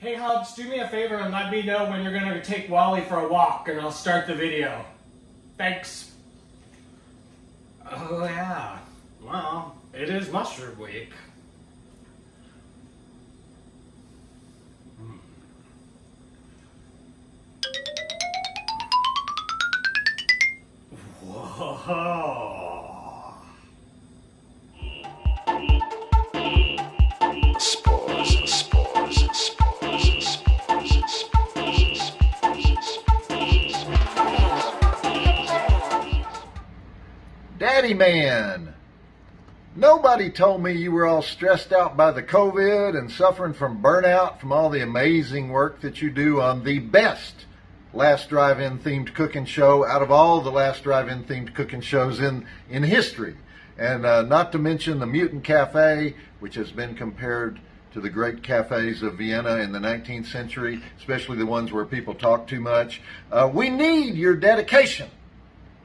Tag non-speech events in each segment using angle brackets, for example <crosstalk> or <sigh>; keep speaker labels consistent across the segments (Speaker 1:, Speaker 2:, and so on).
Speaker 1: Hey Hubs, do me a favor and let me know when you're gonna take Wally for a walk and I'll start the video. Thanks. Oh yeah, well, it is mushroom week. Hmm. Whoa.
Speaker 2: Daddy Man. Nobody told me you were all stressed out by the COVID and suffering from burnout from all the amazing work that you do on the best Last Drive-In themed cooking show out of all the Last Drive-In themed cooking shows in, in history. And uh, not to mention the Mutant Cafe, which has been compared to the great cafes of Vienna in the 19th century, especially the ones where people talk too much. Uh, we need your dedication.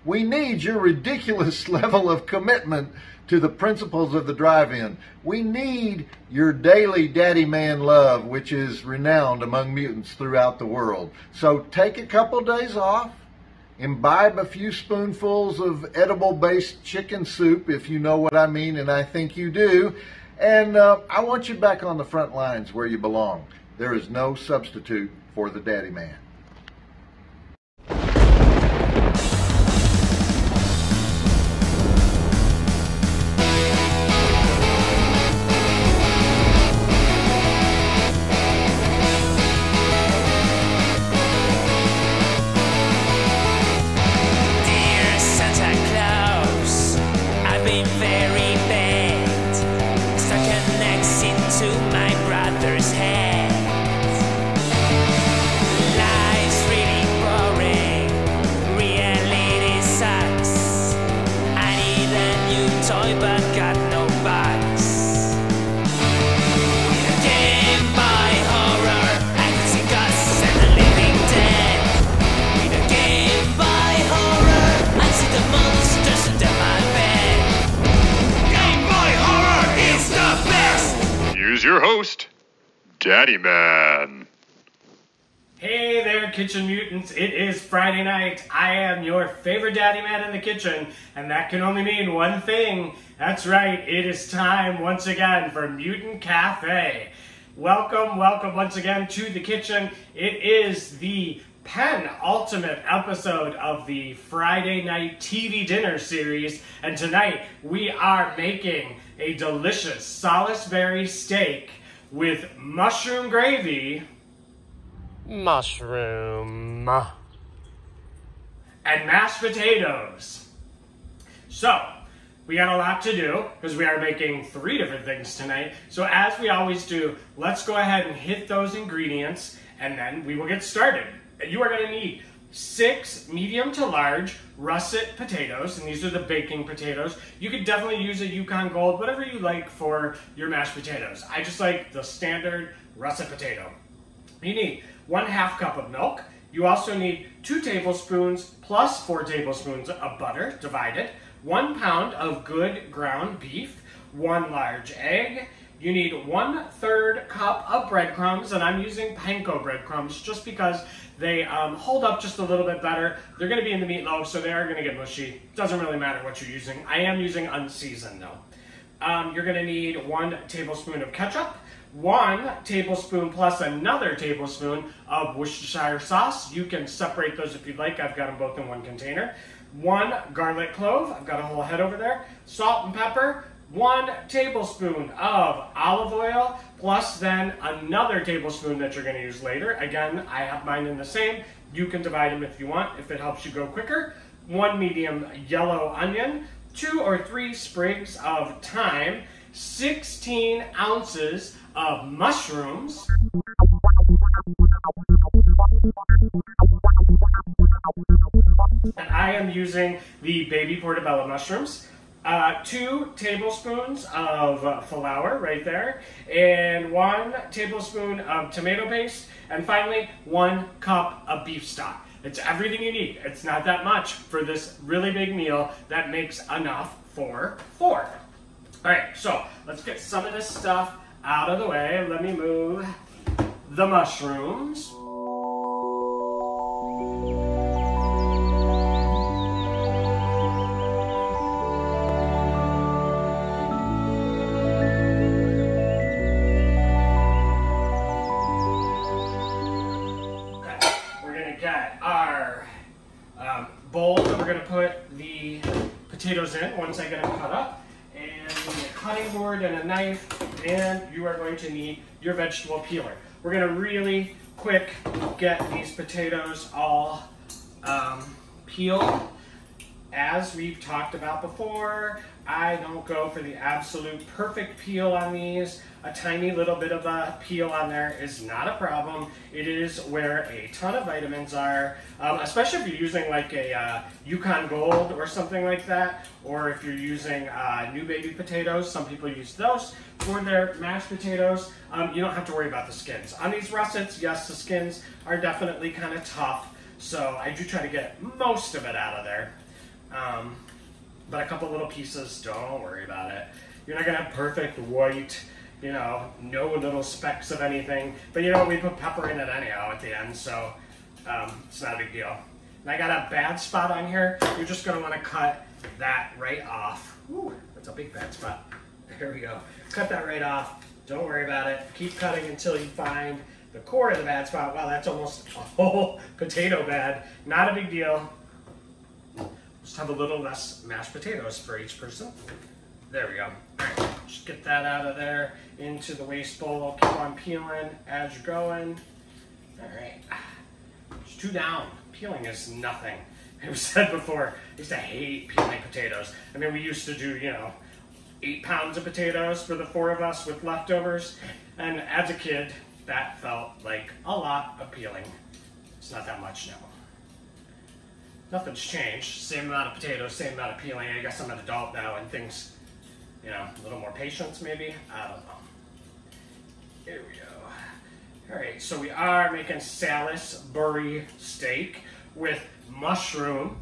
Speaker 2: We need your ridiculous <laughs> level of commitment to the principles of the drive-in. We need your daily daddy man love, which is renowned among mutants throughout the world. So take a couple days off, imbibe a few spoonfuls of edible-based chicken soup, if you know what I mean, and I think you do. And uh, I want you back on the front lines where you belong. There is no substitute for the daddy man.
Speaker 1: Kitchen, and that can only mean one thing. That's right, it is time once again for Mutant Cafe. Welcome, welcome once again to the kitchen. It is the penultimate episode of the Friday night TV dinner series, and tonight we are making a delicious Salisbury steak with mushroom gravy
Speaker 3: Mushroom.
Speaker 1: and mashed potatoes. So, we got a lot to do because we are making three different things tonight. So, as we always do, let's go ahead and hit those ingredients and then we will get started. You are going to need six medium to large russet potatoes, and these are the baking potatoes. You could definitely use a Yukon Gold, whatever you like for your mashed potatoes. I just like the standard russet potato. You need one half cup of milk. You also need two tablespoons plus four tablespoons of butter divided, one pound of good ground beef, one large egg. You need one third cup of breadcrumbs, and I'm using panko breadcrumbs just because they um, hold up just a little bit better. They're to be in the meatloaf, so they are going to get mushy. Doesn't really matter what you're using. I am using unseasoned though. Um, you're going to need one tablespoon of ketchup, one tablespoon plus another tablespoon of Worcestershire sauce. You can separate those if you'd like. I've got them both in one container. One garlic clove. I've got a whole head over there. Salt and pepper. One tablespoon of olive oil, plus then another tablespoon that you're going to use later. Again, I have mine in the same. You can divide them if you want, if it helps you go quicker. One medium yellow onion, two or three sprigs of thyme, 16 ounces of mushrooms. And I am using the baby portobello mushrooms. Uh, two tablespoons of uh, flour right there, and one tablespoon of tomato paste, and finally one cup of beef stock. It's everything you need. It's not that much for this really big meal that makes enough for four. All right, so let's get some of this stuff out of the way. Let me move the mushrooms. Put the potatoes in once I get them cut up, and a cutting board and a knife, and you are going to need your vegetable peeler. We're gonna really quick get these potatoes all um, peeled. As we've talked about before, I don't go for the absolute perfect peel on these. A tiny little bit of a peel on there is not a problem. It is where a ton of vitamins are, um, especially if you're using like a uh, Yukon Gold or something like that, or if you're using uh, new baby potatoes. Some people use those for their mashed potatoes. Um, you don't have to worry about the skins. On these russets, yes, the skins are definitely kind of tough, so I do try to get most of it out of there. Um, but a couple little pieces, don't worry about it. You're not gonna have perfect white, you know, no little specks of anything. But you know, we put pepper in it anyhow at the end, so um, it's not a big deal. And I got a bad spot on here. You're just gonna wanna cut that right off. Ooh, that's a big bad spot. There we go. Cut that right off. Don't worry about it. Keep cutting until you find the core of the bad spot. Wow, that's almost a whole <laughs> potato bad. Not a big deal. Just have a little less mashed potatoes for each person. There we go. Just get that out of there into the waste bowl. Keep on peeling as you're going. Alright. Just two down. Peeling is nothing. <laughs> I've said before, I used to hate peeling potatoes. I mean, we used to do, you know, eight pounds of potatoes for the four of us with leftovers. And as a kid, that felt like a lot of peeling. It's not that much now nothing's changed. Same amount of potatoes, same amount of peeling. I guess I'm an adult now and things, you know, a little more patience maybe. I don't know. Here we go. All right, so we are making Salisbury steak with mushroom.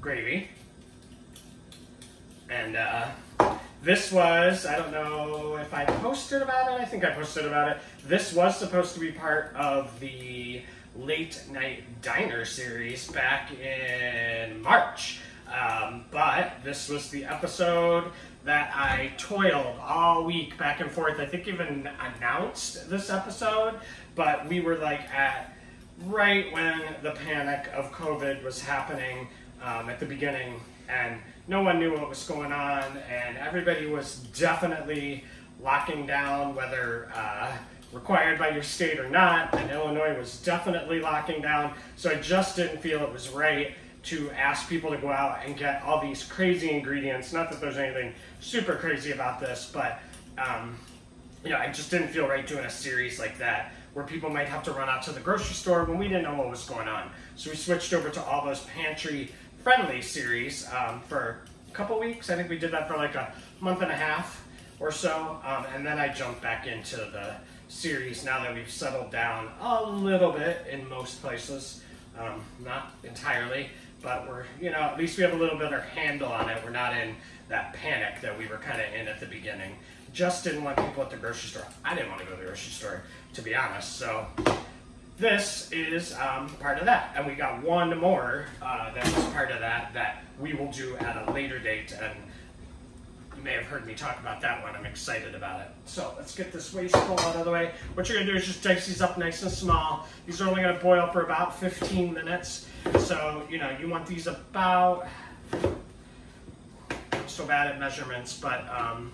Speaker 1: Gravy. And uh, this was, I don't know if I posted about it. I think I posted about it. This was supposed to be part of the late night diner series back in March. Um, but this was the episode that I toiled all week back and forth. I think even announced this episode, but we were like at right when the panic of COVID was happening um, at the beginning, and no one knew what was going on, and everybody was definitely locking down, whether uh, required by your state or not. And Illinois was definitely locking down, so I just didn't feel it was right to ask people to go out and get all these crazy ingredients. Not that there's anything super crazy about this, but um, you know, I just didn't feel right doing a series like that where people might have to run out to the grocery store when we didn't know what was going on. So we switched over to all those pantry friendly series um, for a couple weeks. I think we did that for like a month and a half or so. Um, and then I jumped back into the series now that we've settled down a little bit in most places. Um, not entirely, but we're, you know, at least we have a little better handle on it. We're not in that panic that we were kind of in at the beginning. Just didn't want people at the grocery store. I didn't want to go to the grocery store, to be honest. So this is um, part of that. And we got one more uh, that was part of that that we will do at a later date. And you may have heard me talk about that one. I'm excited about it. So let's get this waste bowl out of the way. What you're gonna do is just dice these up nice and small. These are only gonna boil for about 15 minutes. So, you know, you want these about, I'm so bad at measurements, but, um,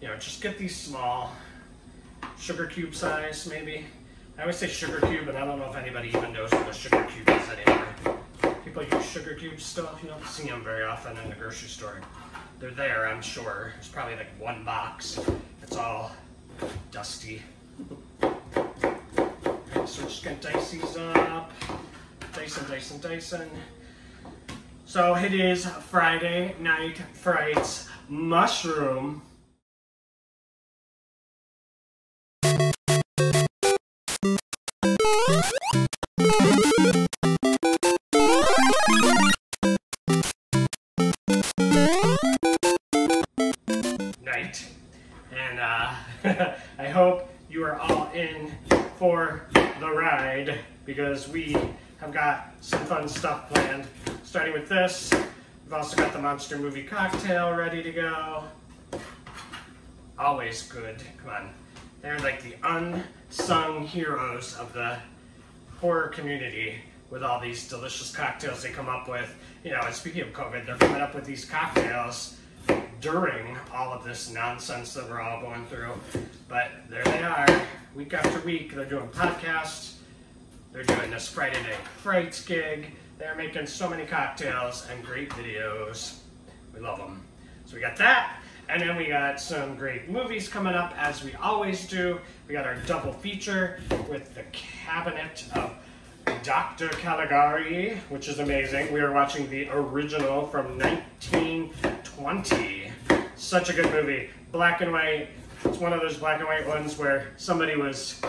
Speaker 1: you know, just get these small, sugar cube size maybe. I always say sugar cube, and I don't know if anybody even knows what a sugar cube is anymore. People use sugar cube stuff. You don't mm-hmm. see them very often in the grocery store. They're there, I'm sure. There's probably like one box. It's all dusty. So we're just gonna dice these up. Dyson, Dyson, Dyson. So it is Friday night frights mushroom. Because we have got some fun stuff planned. Starting with this, we've also got the Monster Movie cocktail ready to go. Always good. Come on. They're like the unsung heroes of the horror community with all these delicious cocktails they come up with. You know, and speaking of COVID, they're coming up with these cocktails during all of this nonsense that we're all going through. But there they are, week after week. They're doing podcasts. They're doing this Friday Night Frights gig. They're making so many cocktails and great videos. We love them. So we got that. And then we got some great movies coming up, as we always do. We got our double feature with The Cabinet of Dr. Caligari, which is amazing. We are watching the original from 1920. Such a good movie. Black and white. It's one of those black and white ones where somebody was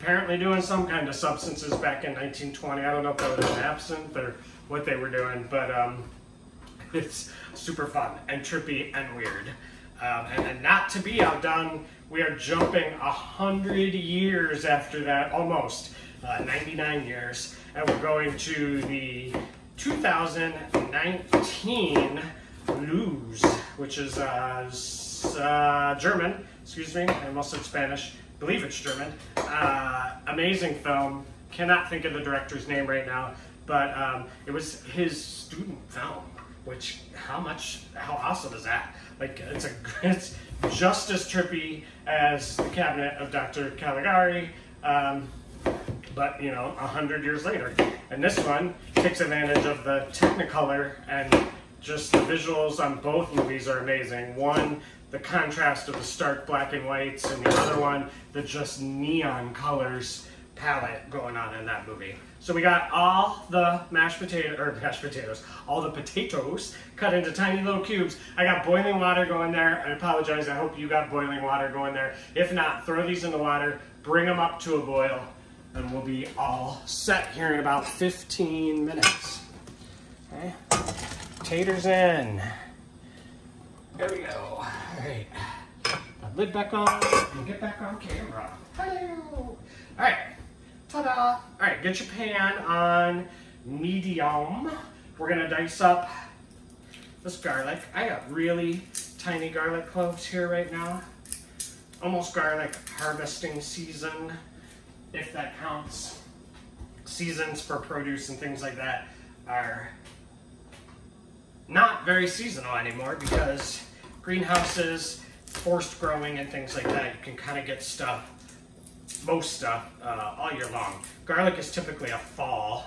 Speaker 1: apparently doing some kind of substances back in 1920. I don't know if that was absinthe or what they were doing, but um, <laughs> it's super fun and trippy and weird. Um, and not to be outdone, we are jumping a hundred years after that, almost uh, 99 years, and we're going to the 2019 Luz, which is uh, uh, German. Excuse me, I almost said Spanish. Believe it's German. Uh, amazing film. Cannot think of the director's name right now, but um, it was his student film. Which how much how awesome is that? Like it's a <laughs> it's just as trippy as the Cabinet of Dr. Caligari. Um, but you know, a hundred years later. And this one takes advantage of the Technicolor and just the visuals on both movies are amazing. One, the contrast of the stark black and whites, and the other one, the just neon colors palette going on in that movie. So we got all the mashed potato or mashed potatoes, all the potatoes cut into tiny little cubes. I got boiling water going there. I apologize. I hope you got boiling water going there. If not, throw these in the water, bring them up to a boil, and we'll be all set here in about 15 minutes. Okay, taters in. There we go. All right, Put lid back on and get back on camera. Hello. All right, ta-da. All right, get your pan on medium. We're gonna dice up this garlic. I got really tiny garlic cloves here right now. Almost garlic harvesting season, if that counts. Seasons for produce and things like that are not very seasonal anymore because greenhouses, forced growing, and things like that, you can kind of get stuff, most stuff, uh, all year long. Garlic is typically a fall.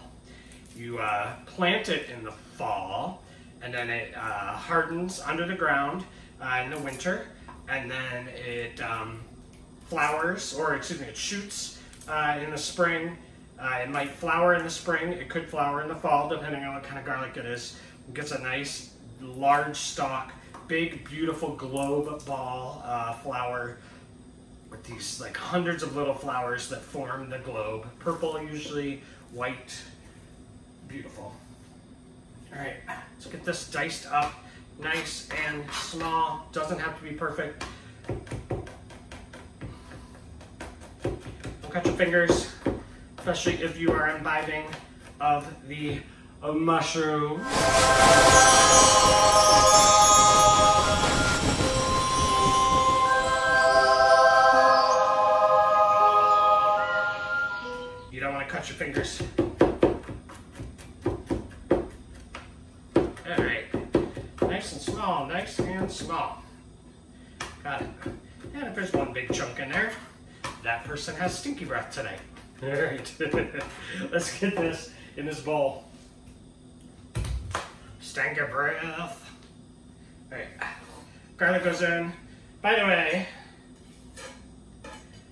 Speaker 1: You uh, plant it in the fall, and then it uh, hardens under the ground uh, in the winter, and then it um, flowers, or excuse me, it shoots uh, in the spring. Uh, it might flower in the spring. It could flower in the fall, depending on what kind of garlic it is. It gets a nice large stalk, big, beautiful globe ball uh, flower with these like hundreds of little flowers that form the globe. Purple usually, white, beautiful. All right, let's get this diced up nice and small. Doesn't have to be perfect. Don't cut your fingers, especially if you are imbibing of the mushroom. You don't want to cut your fingers. All right, nice and small, nice and small. Got it. And if there's one big chunk in there, that person has stinky breath today. <laughs> All right, <laughs> let's get this in this bowl. Stinky breath. All right, garlic goes in. By the way,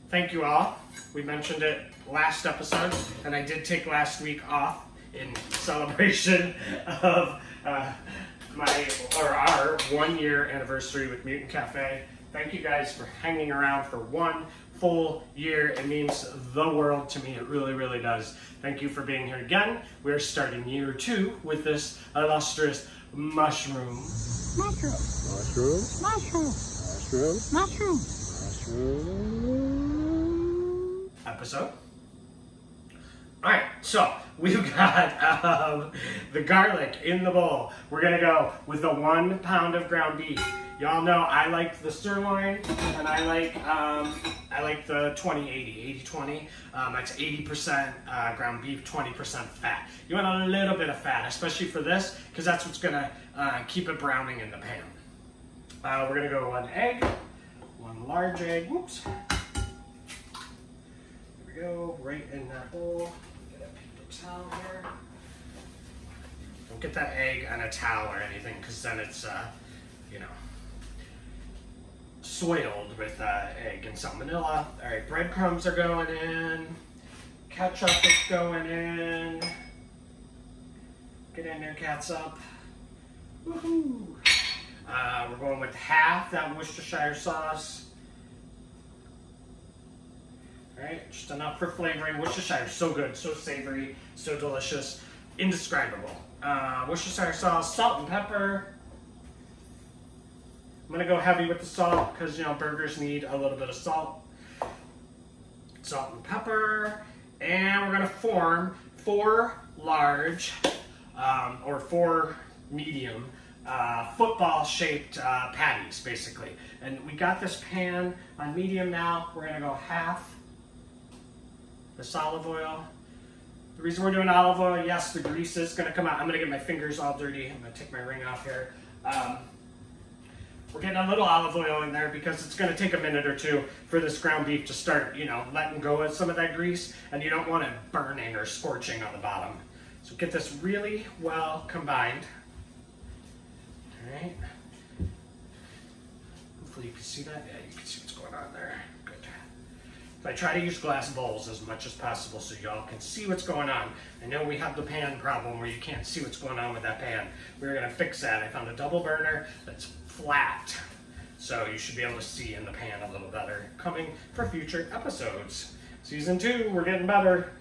Speaker 1: thank you all. We mentioned it last episode, and I did take last week off in <laughs> celebration of uh, my or our one year anniversary with Mutant Cafe. Thank you guys for hanging around for one full year. It means the world to me. It really, really does. Thank you for being here again. We're starting year two with this illustrious mushroom.
Speaker 3: mushroom,
Speaker 4: mushroom,
Speaker 3: mushroom,
Speaker 4: mushroom,
Speaker 3: mushroom.
Speaker 1: episode. All right, so we've got um, the garlic in the bowl. We're gonna go with the one pound of ground beef. Y'all know I like the sirloin, and I like um, I like the 20-80, 80-20. Um, that's 80% uh, ground beef, 20% fat. You want a little bit of fat, especially for this, because that's what's gonna uh, keep it browning in the pan. Uh, we're gonna go one egg, one large egg. Whoops. There we go, right in that bowl. Get a towel here. Don't get that egg on a towel or anything, because then it's, uh, you know, soiled with uh, egg and salmonella. All right, breadcrumbs are going in. Ketchup is going in. Get in there, catsup. Woohoo! Uh, we're going with half that Worcestershire sauce. All right, just enough for flavoring. Worcestershire is so good, so savory, so delicious, indescribable. Uh, Worcestershire sauce, salt and pepper. I'm gonna go heavy with the salt because you know burgers need a little bit of salt. Salt and pepper, and we're gonna form four large um, or four medium uh, football-shaped uh, patties, basically. And we got this pan on medium now. We're gonna go half this olive oil. The reason we're doing olive oil, yes, the grease is gonna come out. I'm gonna get my fingers all dirty. I'm gonna take my ring off here. Um, we're getting a little olive oil in there because it's going to take a minute or two for this ground beef to start, you know, letting go of some of that grease, and you don't want it burning or scorching on the bottom. So get this really well combined. All right. Hopefully you can see that. Yeah, you can see what's going on there. Good. So I try to use glass bowls as much as possible so y'all can see what's going on. I know we have the pan problem where you can't see what's going on with that pan. We're gonna fix that. I found a double burner that's flat. So you should be able to see in the pan a little better. Coming for future episodes. Season two, we're getting better.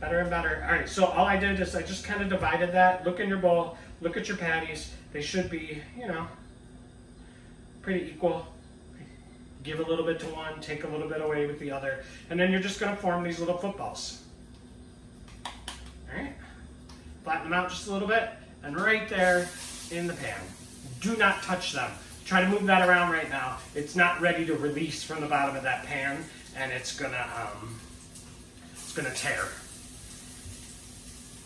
Speaker 1: Better and better. All right, so all I did is I just kind of divided that. Look in your bowl, look at your patties. They should be, you know, pretty equal. Give a little bit to one, take a little bit away with the other. And then you're just gonna form these little footballs. All right, flatten them out just a little bit. And right there in the pan. Do not touch them. Try to move that around right now. It's not ready to release from the bottom of that pan, and it's gonna um, it's gonna tear.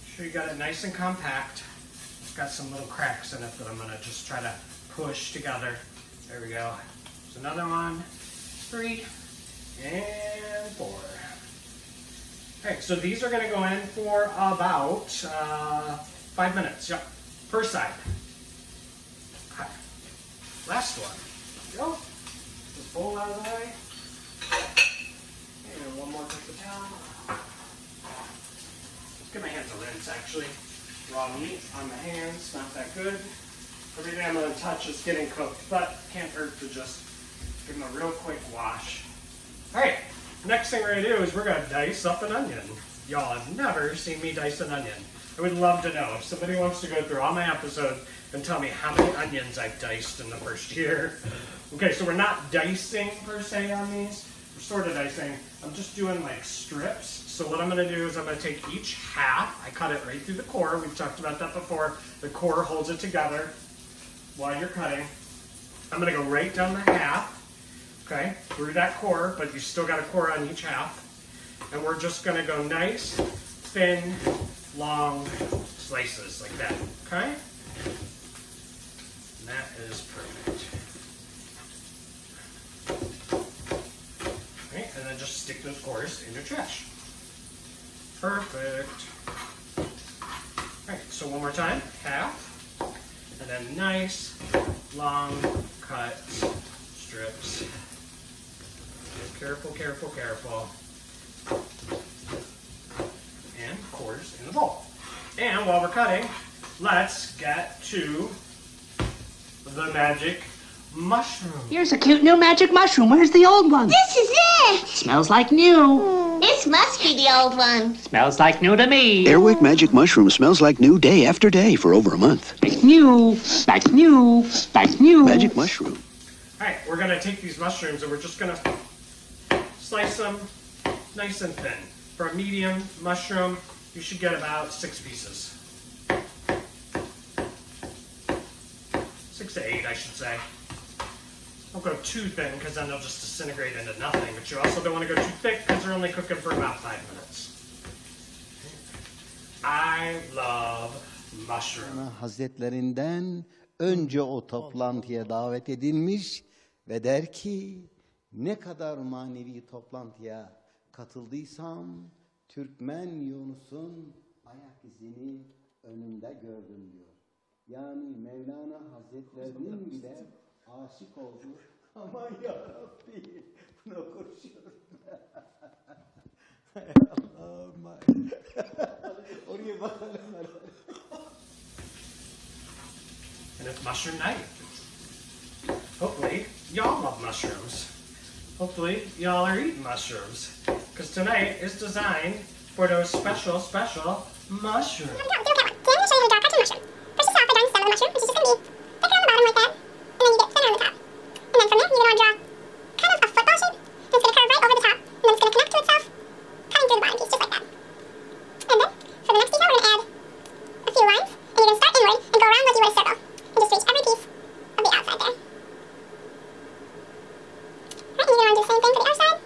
Speaker 1: Make sure you got it nice and compact. It's got some little cracks in it that I'm gonna just try to push together. There we go. There's another one, three, and four. Right, so these are gonna go in for about uh, five minutes. Yep, first side. Last one. Go. This bowl out of the way. And one more with the. Let's get my hands a rinse actually. Raw meat on the hands, not that good. Everything I'm gonna touch is getting cooked, but can't hurt to just give them a real quick wash. Alright, next thing we're gonna do is we're gonna dice up an onion. Y'all have never seen me dice an onion. I would love to know if somebody wants to go through all my episodes and tell me how many onions I've diced in the first year. Okay, so we're not dicing per se on these. We're sort of dicing. I'm just doing like strips. So what I'm gonna do is I'm gonna take each half. I cut it right through the core. We've talked about that before. The core holds it together while you're cutting. I'm gonna go right down the half, okay, through that core, but you still got a core on each half. And we're just gonna go nice, thin, long slices like that, okay? That is perfect. Okay, and then just stick those quarters in your trash. Perfect. Alright, so one more time, half, and then nice, long cut strips. Careful, careful, careful. And quarters in the bowl. And while we're cutting, let's get to the magic mushroom.
Speaker 3: Here's a cute new magic mushroom. Where's the old one?
Speaker 4: This is it.
Speaker 3: Smells like new.
Speaker 4: Hmm, this must be the old one.
Speaker 3: Smells like new to me.
Speaker 5: Airwick Magic Mushroom smells like new day after day for over a month.
Speaker 3: Like new. Like new. Like new.
Speaker 5: Magic Mushroom.
Speaker 1: Alright, we're gonna take these mushrooms and we're just gonna slice them nice and thin. For a medium mushroom, you should get about six pieces. To eight, I should say. Don't go too thin because then they'll just disintegrate into nothing. But you also don't want to go too thick because they're only cooking for about five minutes. I love mushroom.
Speaker 6: Hazretlerinden önce o toplantıya davet edilmiş ve der ki ne kadar manevi toplantıya katıldıysam Türkmen Yunus'un ayak izini önümde gördüm diyor. Yani Mevlana Hazretlerinin bile aşık oldu. <laughs> Aman yarabbi bunu konuşuyorum. Hay Allah'ım. <laughs> Oraya bakalım.
Speaker 1: And it's mushroom night. Hopefully, y'all love mushrooms. Hopefully, y'all are eating mushrooms. Because tonight is designed for those special, special mushrooms.
Speaker 4: Today I'm going to show you how to draw a cartoon mushroom. First you start off by drawing the stem of the mushroom, which is just going to be thicker on the bottom like that, and then you get thinner on the top. And then from there, you're going to want to draw kind of a football shape, and it's going to curve right over the top, and then it's going to connect to itself, cutting through the bottom piece, just like that. And then, for the next detail, we're going to add a few lines, and you're going to start inward and go around like you would a circle, and just reach every piece of the outside there. Right, and you're going to want to do the same thing for the other side.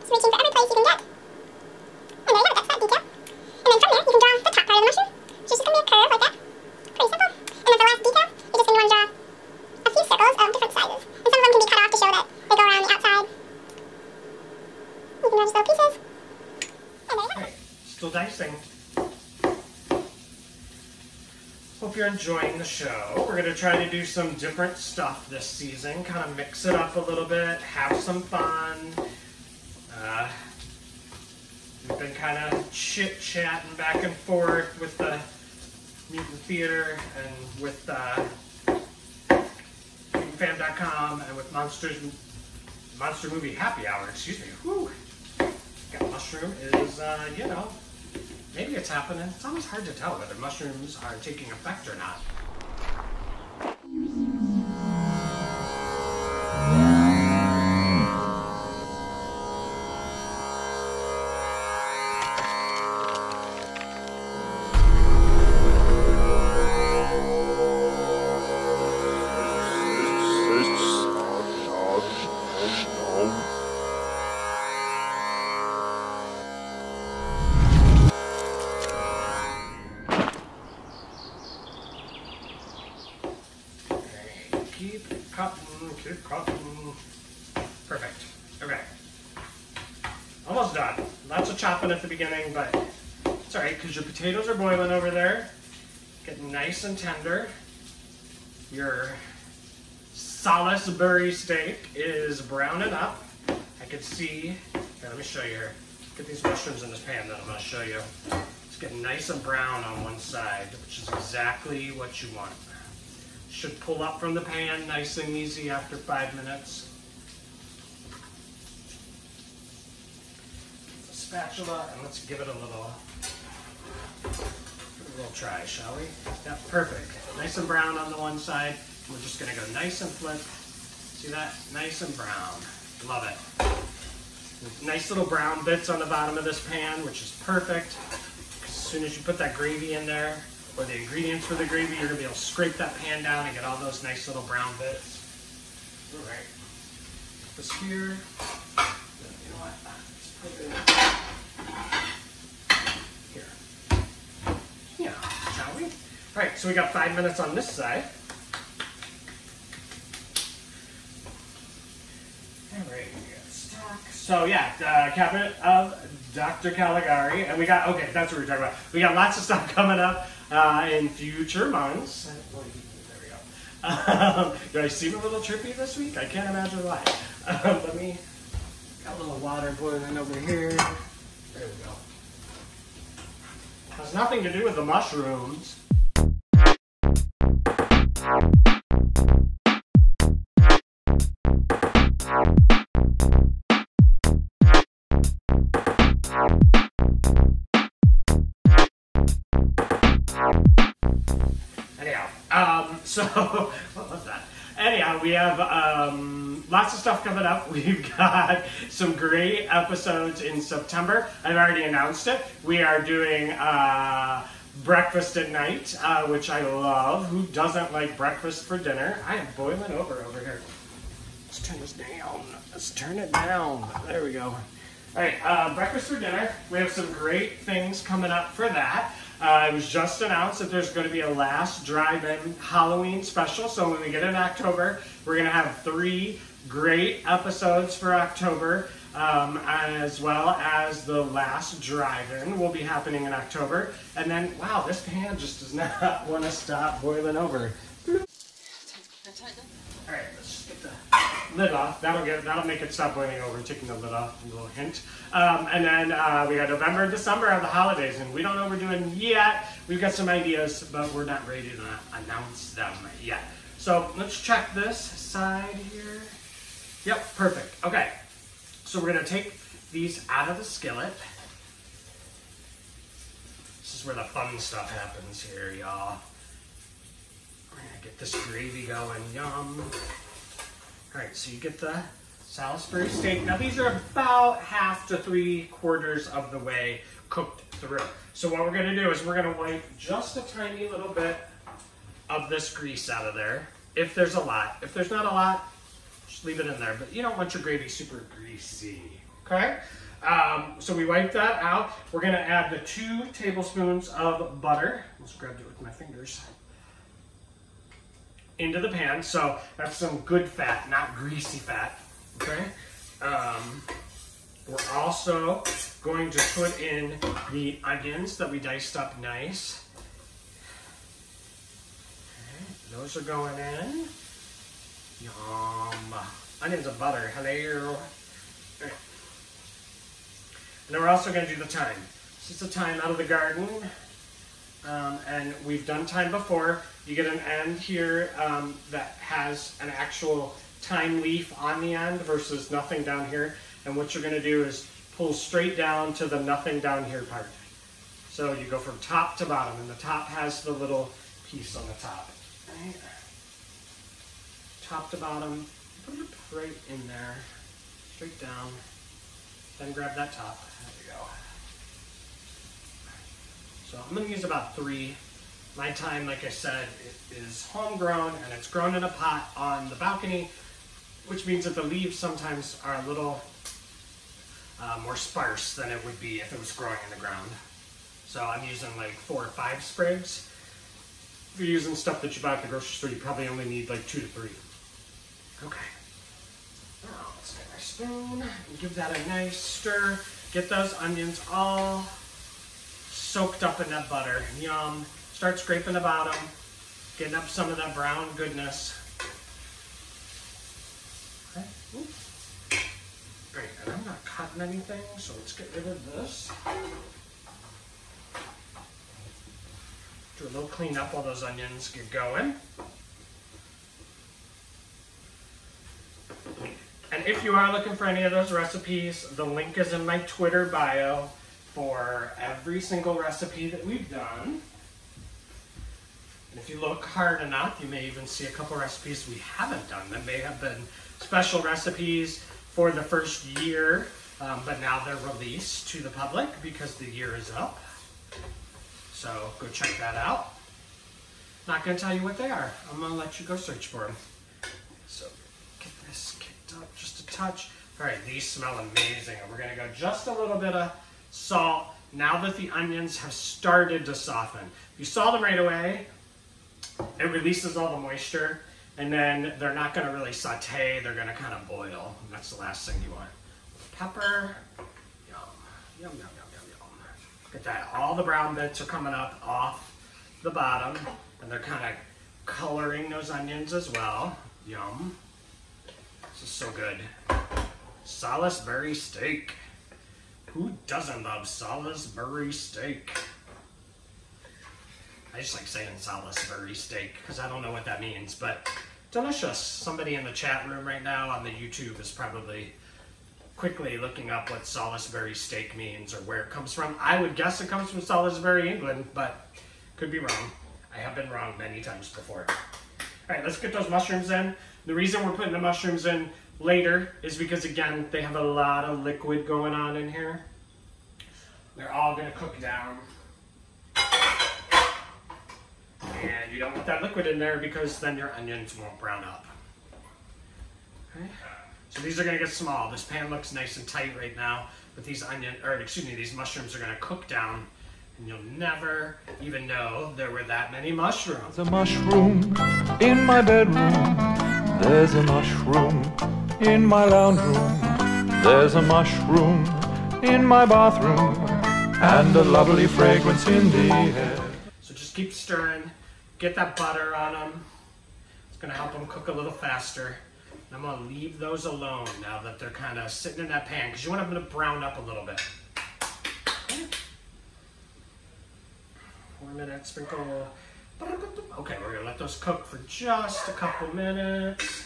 Speaker 4: Just reaching for every place you can get. And there you go, that's that detail. And then from there, you can draw the top part of the mushroom, which is just going to be a curve like that. Pretty simple. And then for the last detail, you're just going to want to draw a few circles of different sizes. And some of them can be cut off to show that they go around the outside. You can draw just little pieces.
Speaker 1: Still dicing. Hope you're enjoying the show. We're to try to do some different stuff this season, kind of mix it up a little bit, have some fun. Uh, we've been kind of chit chatting back and forth with the Mutant Theater and with uh, MutantFam.com and with Monsters Monster Movie Happy Hour. Excuse me. Whew. Mushroom is, uh, you know, maybe it's happening. It's always hard to tell whether mushrooms are taking effect or not. Nice and tender. Your Salisbury steak is browning up. I can see. Here, let me show you here. Get these mushrooms in this pan that I'm going to show you. It's getting nice and brown on one side, which is exactly what you want. Should pull up from the pan nice and easy after five minutes. Spatula and let's give it a little, little try, shall we? Yeah, perfect. Nice and brown on the one side. We're just gonna go nice and flip. See that? Nice and brown. Love it. Nice little brown bits on the bottom of this pan, which is perfect. As soon as you put that gravy in there, or the ingredients for the gravy, you're gonna be able to scrape that pan down and get all those nice little brown bits. All right. This here. You know what? Just put it here. Yeah, shall we? All right, so we got five minutes on this side. All right, we got stock. So yeah, the cabinet of Dr. Caligari, and we got okay. That's what we're talking about. We got lots of stuff <laughs> coming up uh, in future months. There we go. Um, do I seem a little trippy this week? I can't imagine why. Um, let me. Got a little water boiling over here. There we go. Has nothing to do with the mushrooms. So <laughs> what was that? Anyhow, we have um, lots of stuff coming up. <laughs> We've got some great episodes in September. I've already announced it. We are doing uh, breakfast at night, uh, which I love. Who doesn't like breakfast for dinner? I am boiling over over here. Let's turn this down. Let's turn it down. There we go. All right, uh, breakfast for dinner. We have some great things coming up for that. Uh, it was just announced that there's going to be a last drive-in Halloween special. So when we get in October, we're going to have three great episodes for October, um, as well as the last drive-in will be happening in October. And then, wow, this pan just does not <laughs> want to stop boiling over. All right, let's just get the lid off. That'll get that'll make it stop boiling over. Taking the lid off, a little hint. Um, and then uh, we got November, and December are the holidays, and we don't know what we're doing yet. We've got some ideas, but we're not ready to announce them yet. So let's check this side here. Yep, perfect. Okay, so we're gonna take these out of the skillet. This is where the fun stuff happens here, y'all. We're gonna get this gravy going. Yum. All right, so you get the Salisbury steak. Now these are about half to three quarters of the way cooked through. So what we're gonna do is we're gonna wipe just a tiny little bit of this grease out of there. If there's a lot. If there's not a lot, just leave it in there. But you don't want your gravy super greasy, okay? Um, so we wipe that out. We're gonna add the two tablespoons of butter. Let's grab it with my fingers into the pan. So that's some good fat, not greasy fat. Okay. Um, we're also going to put in the onions that we diced up nice. Okay, those are going in. Yum. Onions and butter. Hello. And then we're also going to do the thyme. This is the thyme out of the garden. Um, and we've done thyme before. You get an end here um, that has an actual thyme leaf on the end versus nothing down here. And what you're going to do is pull straight down to the nothing down here part. So you go from top to bottom, and the top has the little piece on the top. Right? Top to bottom, right in there, straight down. Then grab that top. There you go. So I'm going to use about three. My thyme, like I said, is homegrown and it's grown in a pot on the balcony, which means that the leaves sometimes are a little uh, more sparse than it would be if it was growing in the ground. So I'm using like four or five sprigs. If you're using stuff that you buy at the grocery store, you probably only need like two to three. Okay. Now let's get my spoon and give that a nice stir. Get those onions all soaked up in that butter. Yum. Start scraping the bottom, getting up some of that brown goodness. Okay. And I'm not cutting anything, so let's get rid of this. Do a little cleanup while those onions get going. And if you are looking for any of those recipes, the link is in my Twitter bio for every single recipe that we've done. And if you look hard enough, you may even see a couple recipes we haven't done that may have been special recipes for the first year, um, but now they're released to the public because the year is up. So go check that out. Not to tell you what they are. I'm to let you go search for them. So get this kicked up just a touch. All right, these smell amazing. We're going to go just a little bit of salt now that the onions have started to soften. If you saw them right away, it releases all the moisture and then they're not going to really saute, they're going to kind of boil. That's the last thing you want. Pepper, yum, yum, yum, yum, yum, yum. Look at that, all the brown bits are coming up off the bottom and they're kind of coloring those onions as well. Yum. This is so good. Salisbury steak. Who doesn't love Salisbury steak? I just like saying Salisbury steak because I don't know what that means, but delicious. Somebody in the chat room right now on the YouTube is probably quickly looking up what Salisbury steak means or where it comes from. I would guess it comes from Salisbury, England, but could be wrong. I have been wrong many times before. All right, let's get those mushrooms in. The reason we're putting the mushrooms in later is because again they have a lot of liquid going on in here. They're all gonna cook down. And you don't want that liquid in there because then your onions won't brown up. Okay. So these are gonna get small. This pan looks nice and tight right now, but these onion, or excuse me, these mushrooms are gonna cook down and you'll never even know there were that many mushrooms.
Speaker 7: There's a mushroom in my bedroom. There's a mushroom in my lounge room. There's a mushroom in my bathroom. And a lovely fragrance in the air.
Speaker 1: So just keep stirring, get that butter on them. It's gonna help them cook a little faster. And I'm gonna leave those alone now that they're kind of sitting in that pan because you want them to brown up a little bit. Four minutes, sprinkle. Okay, we're gonna let those cook for just a couple minutes.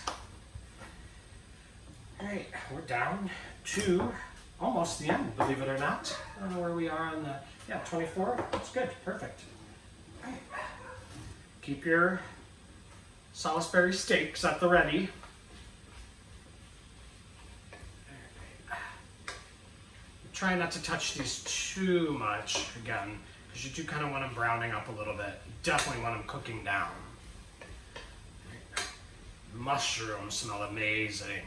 Speaker 1: All right, we're down to almost the end, believe it or not. I don't know where we are on the, yeah, 24. That's good, perfect. All right. Keep your Salisbury steaks at the ready. Try not to touch these too much again, because you do kind of want them browning up a little bit. You definitely want them cooking down. Mushrooms smell amazing.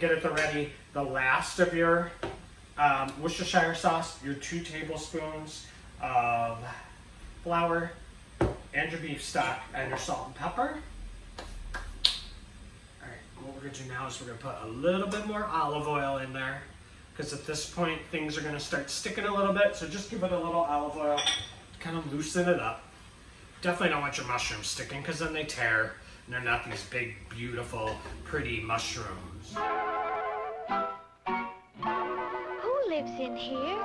Speaker 1: Get at the ready the last of your um, Worcestershire sauce, your two tablespoons of flour, and your beef stock, and your salt and pepper. Alright, what we're gonna do now is we're gonna put a little bit more olive oil in there. Because at this point, things are gonna start sticking a little bit, so just give it a little olive oil kind of loosen it up. Definitely don't want your mushrooms sticking because then they tear and they're not these big, beautiful, pretty mushrooms.
Speaker 8: Lives in here?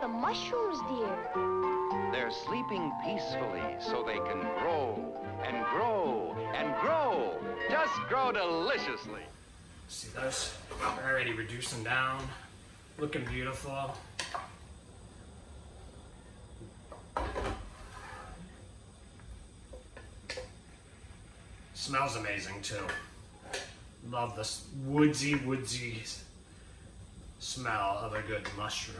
Speaker 8: The mushrooms, dear.
Speaker 9: They're sleeping peacefully so they can grow and grow and grow. Just grow deliciously.
Speaker 1: See those? They're already reducing down, looking beautiful. Smells amazing too. Love this woodsy, woodsy smell of a good mushroom.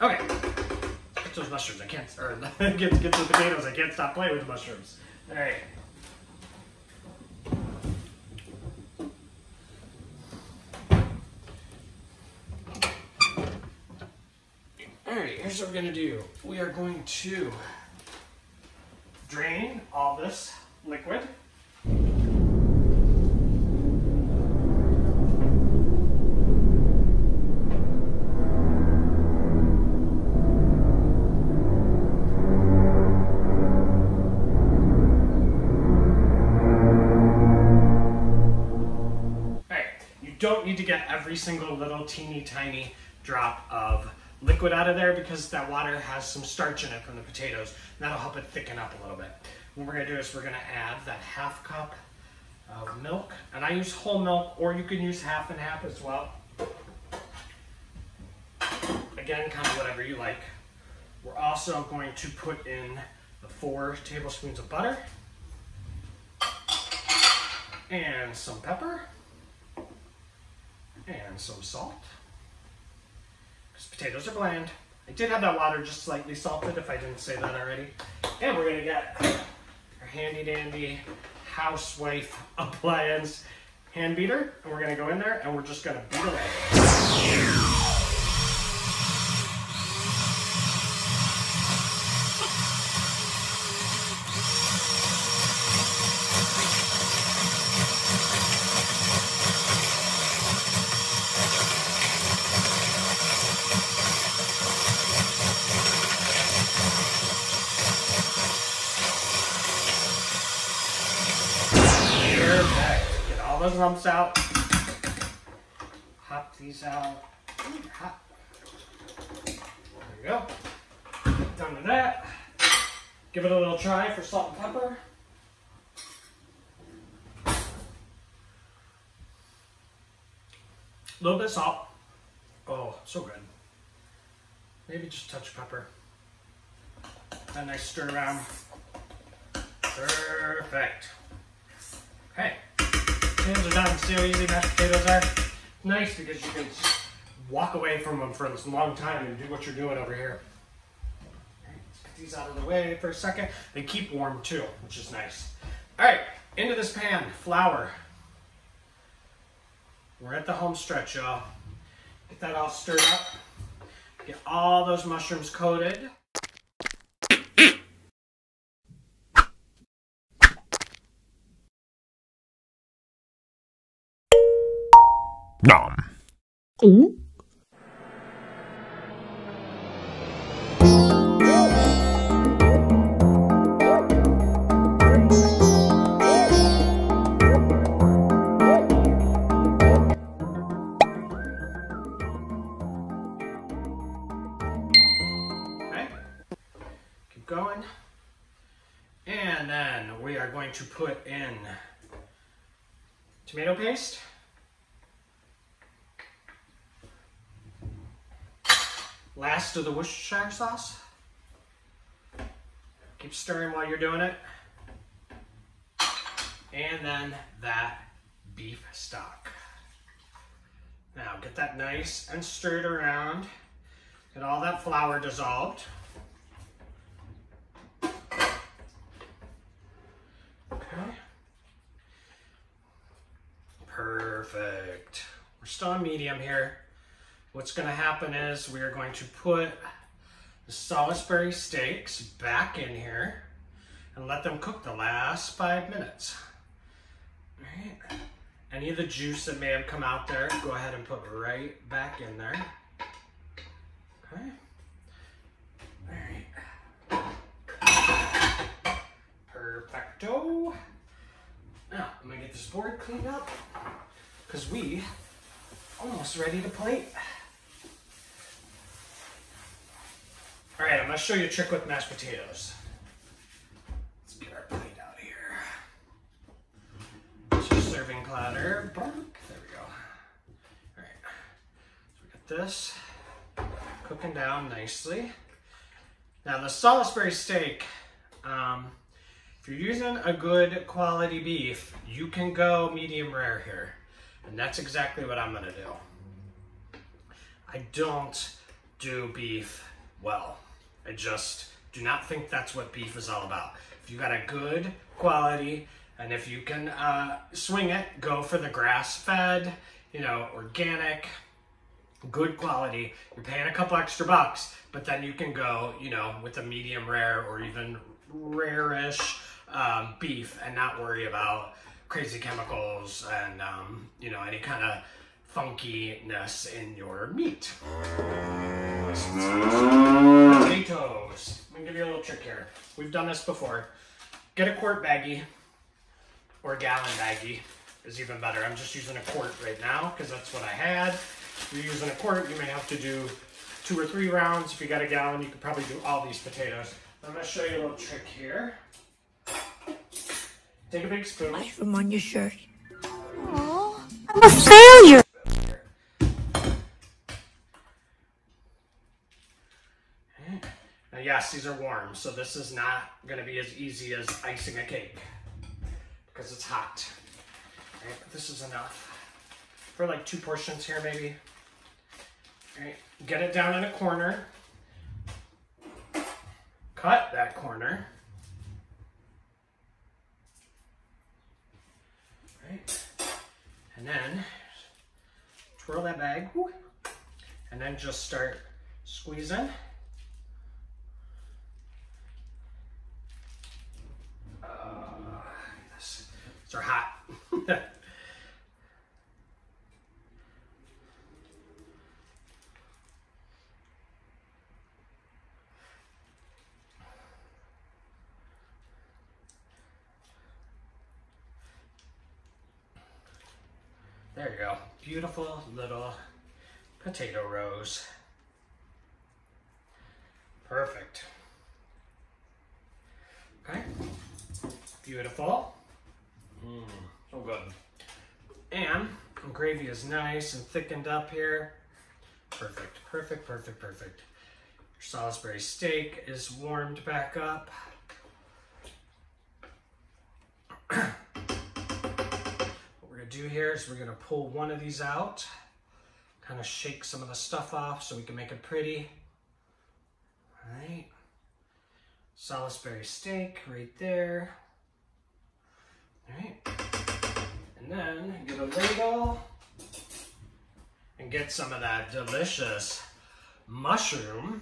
Speaker 1: Okay. Get those mushrooms. I can't, or <laughs> get, get the potatoes. I can't stop playing with the mushrooms. All right. All we're gonna do. We are going to drain all this liquid. Don't need to get every single little teeny tiny drop of liquid out of there because that water has some starch in it from the potatoes. And that'll help it thicken up a little bit. What we're gonna do is we're gonna add that half cup of milk. And I use whole milk, or you can use half and half as well. Again, kind of whatever you like. We're also going to put in the four tablespoons of butter and some pepper and some salt. Because potatoes are bland. I did have that water just slightly salted if I didn't say that already. And we're gonna get our handy dandy housewife <laughs> appliance hand beater. And we're gonna go in there and we're just gonna beat away. Perfect. Get all those lumps out. Hop these out. Hot. There you go. Done with that. Give it a little try for salt and pepper. A little bit of salt. Oh, so good. Maybe just touch pepper. A nice stir around. Perfect. Okay. Potatoes are. See how easy mashed potatoes are? Nice because you can walk away from them for a long time and do what you're doing over here. Let's get these out of the way for a second. They keep warm too, which is nice. All right, into this pan, flour. We're at the home stretch, y'all. Get that all stirred up. Get all those mushrooms coated.
Speaker 10: Nom.
Speaker 1: Okay. Keep going. And then we are going to put in tomato paste. Last of the Worcestershire sauce. Keep stirring while you're doing it. And then that beef stock. Now get that nice and stirred around. Get all that flour dissolved. Okay. Perfect. We're still on medium here. What's going to happen is we are going to put the Salisbury steaks back in here and let them cook the last five minutes. All right. Any of the juice that may have come out there, go ahead and put right back in there. Okay. All right. Perfecto. Now, I'm gonna get this board cleaned up because we almost ready to plate. All right, I'm gonna show you a trick with mashed potatoes. Let's get our plate out here. It's your serving platter. There we go. All right, so we got this cooking down nicely. Now the Salisbury steak, um, if you're using a good quality beef, you can go medium rare here. And that's exactly what I'm gonna do. I don't do beef well. I just do not think that's what beef is all about. If you got a good quality, and if you can uh, swing it, go for the grass fed, you know, organic, good quality. You're paying a couple extra bucks, but then you can go, you know, with a medium rare or even rare-ish um, beef and not worry about crazy chemicals and, um, you know, any kind of funkiness in your meat. Potatoes. I'm gonna give you a little trick here. We've done this before. Get a quart baggie or a gallon baggie is even better. I'm just using a quart right now because that's what I had. If you're using a quart, you may have to do two or three rounds. If you got a gallon, you could probably do all these potatoes. I'm gonna show you a little trick here. Take a big spoon.
Speaker 11: Mushroom on your shirt.
Speaker 4: I'm a failure.
Speaker 1: Now, yes, these are warm, so this is not to be as easy as icing a cake because it's hot. Right, but this is enough for like two portions here, maybe. All right, get it down in a corner. Cut that corner. All right, and then twirl that bag, and then just start squeezing. Are hot. <laughs> there you go. Beautiful little potato rows. Perfect. Okay. Beautiful. And gravy is nice and thickened up here. Perfect, perfect, perfect, perfect. Your Salisbury steak is warmed back up. <clears throat> what we're gonna do here is we're gonna pull one of these out, kind of shake some of the stuff off so we can make it pretty. All right. Salisbury steak right there. All right. And then get a ladle and get some of that delicious mushroom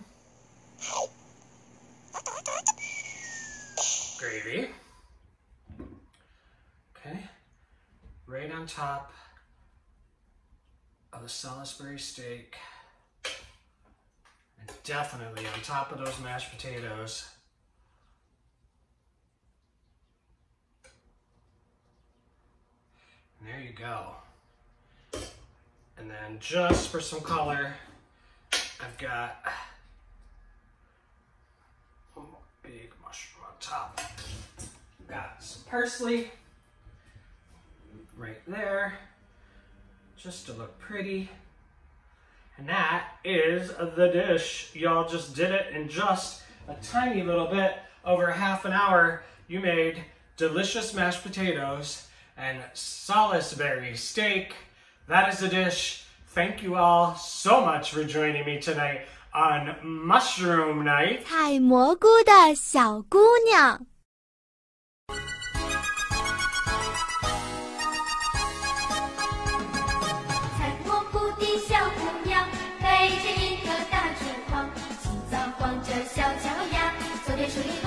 Speaker 1: gravy. Okay. Right on top of the Salisbury steak. And definitely on top of those mashed potatoes. There you go. And then just for some color, I've got a big mushroom on top. Got some parsley right there, just to look pretty. And that is the dish. Y'all just did it in just a tiny little bit over half an hour. You made delicious mashed potatoes and Salisbury steak. That is the dish. Thank you all so much for joining me tonight on Mushroom Night.
Speaker 11: 采蘑菇的小姑娘。
Speaker 12: 采蘑菇的小姑娘，背着一个大竹筐，清早光着小脚丫，走遍树林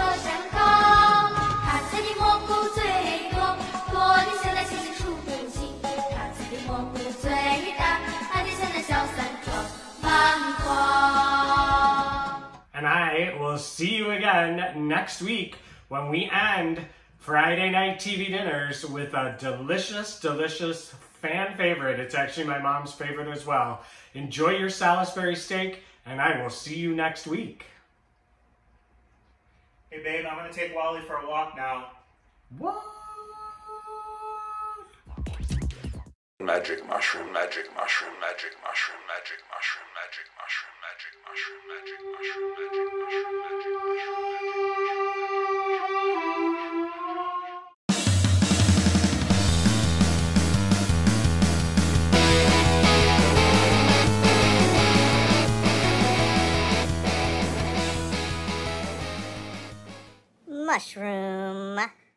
Speaker 1: And I will see you again next week when we end Friday night TV dinners with a delicious, delicious fan favorite. It's actually my mom's favorite as well. Enjoy your Salisbury steak, and I will see you next week.
Speaker 13: Hey babe, I'm gonna take Wally for a walk now.
Speaker 1: What?
Speaker 14: Magic mushroom, magic mushroom, magic mushroom, magic mushroom, magic mushroom, magic mushroom, magic mushroom, magic mushroom, magic mushroom,
Speaker 15: Mushroom.